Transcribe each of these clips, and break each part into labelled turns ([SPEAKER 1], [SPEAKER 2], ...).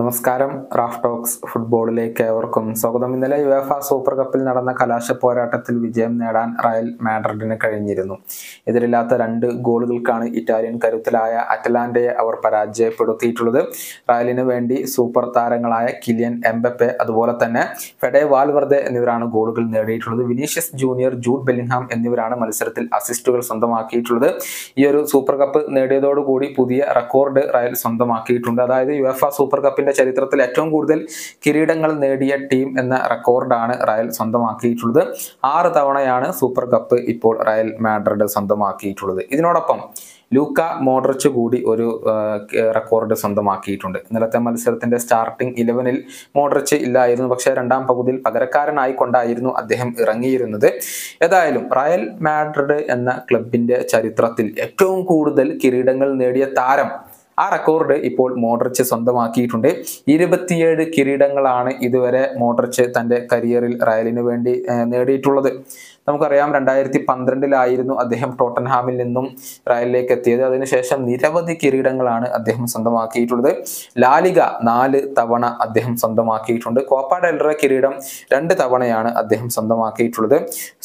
[SPEAKER 1] നമസ്കാരം. Raf talks ഫുട്ബോളിലേക്ക് ഏവർക്കും സ്വാഗതം. ഇന്നലെ യുഎഫ സൂപ്പർ കപ്പിൽ നടന്ന കലാശ പോരാട്ടത്തിൽ വിജയം നേടാൻ റയൽ മാഡ്രിഡിന് കഴിഞ്ഞിരുന്നു. എതിരില്ലാത്ത രണ്ട് ഗോളുകൾക്കാണ് ഇറ്റാലിയൻ കരുത്തലായ അറ്റലാന്റയെ അവർ പരാജയപ്പെടുത്തിയിട്ടുള്ളത്. റയലിന് വേണ്ടി സൂപ്പർ താരങ്ങളായ കിലിയൻ എംബപ്പെ അതുപോലെ തന്നെ ഫെഡെ വാൽവർദെ എന്നിവരാണ് ഗോളുകൾ നേടിയിട്ടുള്ളത്. വിനീഷ്യസ് ജൂനിയർ ജൂഡ് ബെല്ലിംഗ്ഹാം എന്നിവരാണ് മത്സരത്തിൽ അസിസ്റ്റുകൾ സ്വന്തമാക്കിയിട്ടുള്ളത്. ഈ ഒരു സൂപ്പർ കപ്പ് നേടിയതോടുകൂടി പുതിയ റെക്കോർഡ് റയൽ സ്വന്തമാക്കിയിട്ടുണ്ട്. അതായത് യുഎഫ സൂപ്പർ കപ്പിന്റെ ചരിത്രത്തിൽ ഏറ്റവും കൂടുതൽ കിരീടങ്ങൾ നേടിയ ടീം എന്ന റെക്കോർഡാണ് റയൽ സ്വന്തമാക്കിയിട്ടുള്ളത്. ആറ് തവണയാണ് സൂപ്പർ കപ്പ് ഇപ്പോൾ റയൽ മാഡ്രിഡ് സ്വന്തമാക്കിയിട്ടുള്ളത്. ഇതിനോടൊപ്പം ലൂക്ക മോഡ്രിച്ച് കൂടി ഒരു റെക്കോർഡ് സ്വന്തമാക്കിയിട്ടുണ്ട്. ഇന്നലത്തെ മത്സരത്തിന്റെ സ്റ്റാർട്ടിംഗ് ഇലവനിൽ മോഡ്രിച്ച് ഇല്ലായിരുന്നു. പക്ഷേ രണ്ടാം പകുതിയിൽ പകരക്കാരനായിക്കൊണ്ടായിരുന്നു അദ്ദേഹം ഇറങ്ങിയിരുന്നത്. ഏതായാലും റയൽ മാഡ്രിഡ് എന്ന ക്ലബിന്റെ ചരിത്രത്തിൽ ഏറ്റവും കൂടുതൽ കിരീടങ്ങൾ നേടിയ താരം ആ റെക്കോർഡ് ഇപ്പോൾ മോഡ്രിച്ച് സ്വന്തമാക്കിയിട്ടുണ്ട്. ഇരുപത്തിയേഴ് കിരീടങ്ങളാണ് ഇതുവരെ മോഡ്രിച്ച് തന്റെ കരിയറിൽ റയലിന് വേണ്ടി നേടിയിട്ടുള്ളത്. നമുക്കറിയാം രണ്ടായിരത്തി പന്ത്രണ്ടിലായിരുന്നു അദ്ദേഹം ടോട്ടൻഹാമിൽ നിന്നും റയലിലേക്ക് എത്തിയത്. അതിനുശേഷം നിരവധി കിരീടങ്ങളാണ് അദ്ദേഹം സ്വന്തമാക്കിയിട്ടുള്ളത്. ലാലിക നാല് തവണ അദ്ദേഹം സ്വന്തമാക്കിയിട്ടുണ്ട്. കോപ്പ ഡെൽറ കിരീടം രണ്ട് തവണയാണ് അദ്ദേഹം സ്വന്തമാക്കിയിട്ടുള്ളത്.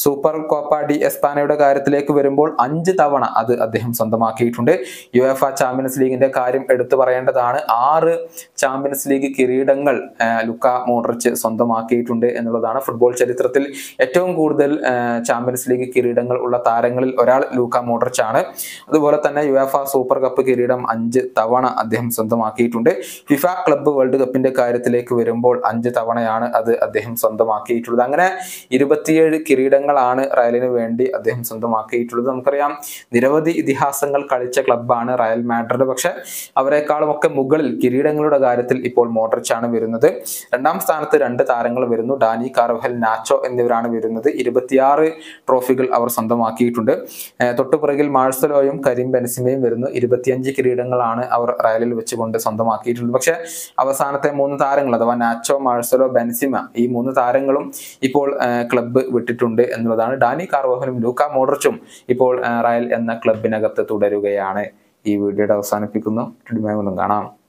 [SPEAKER 1] സൂപ്പർ കോപ്പ ഡി എസ്പാനയുടെ കാര്യത്തിലേക്ക് വരുമ്പോൾ അഞ്ച് തവണ അത് അദ്ദേഹം സ്വന്തമാക്കിയിട്ടുണ്ട്. യു എഫ് ചാമ്പ്യൻസ് ലീഗിന്റെ കാര്യം എടുത്തു പറയേണ്ടതാണ്. ആറ് ചാമ്പ്യൻസ് ലീഗ് കിരീടങ്ങൾ ലുക്ക മോഡ്രിച്ച് സ്വന്തമാക്കിയിട്ടുണ്ട് എന്നുള്ളതാണ് ഫുട്ബോൾ ചരിത്രത്തിൽ ഏറ്റവും കൂടുതൽ ചാമ്പ്യൻസ് ലീഗ് കിരീടങ്ങൾ ഉള്ള താരങ്ങളിൽ ഒരാൾ ലൂക്ക മോഡ്രിച്ച് ആണ്. അതുപോലെ തന്നെ യുഎഫ സൂപ്പർ കപ്പ് കിരീടം അഞ്ച് തവണ അദ്ദേഹം സ്വന്തമാക്കിയിട്ടുണ്ട്. ഫിഫ ക്ലബ്ബ് വേൾഡ് കപ്പിന്റെ കാര്യത്തിലേക്ക് വരുമ്പോൾ അഞ്ച് തവണയാണ് അത് അദ്ദേഹം സ്വന്തമാക്കിയിട്ടുള്ളത്. അങ്ങനെ ഇരുപത്തിയേഴ് കിരീടങ്ങളാണ് റയലിന് വേണ്ടി അദ്ദേഹം സ്വന്തമാക്കിയിട്ടുള്ളത്. നമുക്കറിയാം നിരവധി ഇതിഹാസങ്ങൾ കളിച്ച ക്ലബ്ബാണ് റയൽ മാഡ്രിഡ്. പക്ഷെ അവരെക്കാളും ഒക്കെ മുകളിൽ കിരീടങ്ങളുടെ കാര്യത്തിൽ ഇപ്പോൾ മോഡ്രിച്ച് ആണ് വരുന്നത്. രണ്ടാം സ്ഥാനത്ത് രണ്ട് താരങ്ങൾ വരുന്നു. ഡാനി കാർവഹൽ നാച്ചോ എന്നിവരാണ് വരുന്നത്. ഇരുപത്തിയാറ് ട്രോഫികൾ അവർ സ്വന്തമാക്കിയിട്ടുണ്ട്. തൊട്ടുപുറകിൽ തൊട്ടുപിറകിൽ മാഴ്സലോയും കരീം ബെൻസിമയും വരുന്നു. ഇരുപത്തിയഞ്ച് കിരീടങ്ങളാണ് അവർ റയലിൽ വെച്ചുകൊണ്ട് സ്വന്തമാക്കിയിട്ടുള്ളത് പക്ഷെ അവസാനത്തെ മൂന്ന് താരങ്ങൾ അഥവാ നാച്ചോ മാഴ്സലോ ബെൻസിമ ഈ മൂന്ന് താരങ്ങളും ഇപ്പോൾ ക്ലബ്ബ് വിട്ടിട്ടുണ്ട് എന്നുള്ളതാണ്. ഡാനി കാർവോഹനും ലൂക്ക മോഡർച്ചും ഇപ്പോൾ റയൽ എന്ന ക്ലബിനകത്ത് തുടരുകയാണ്. ഈ വീഡിയോയുടെ അവസാനിപ്പിക്കുന്നു. കാണാം.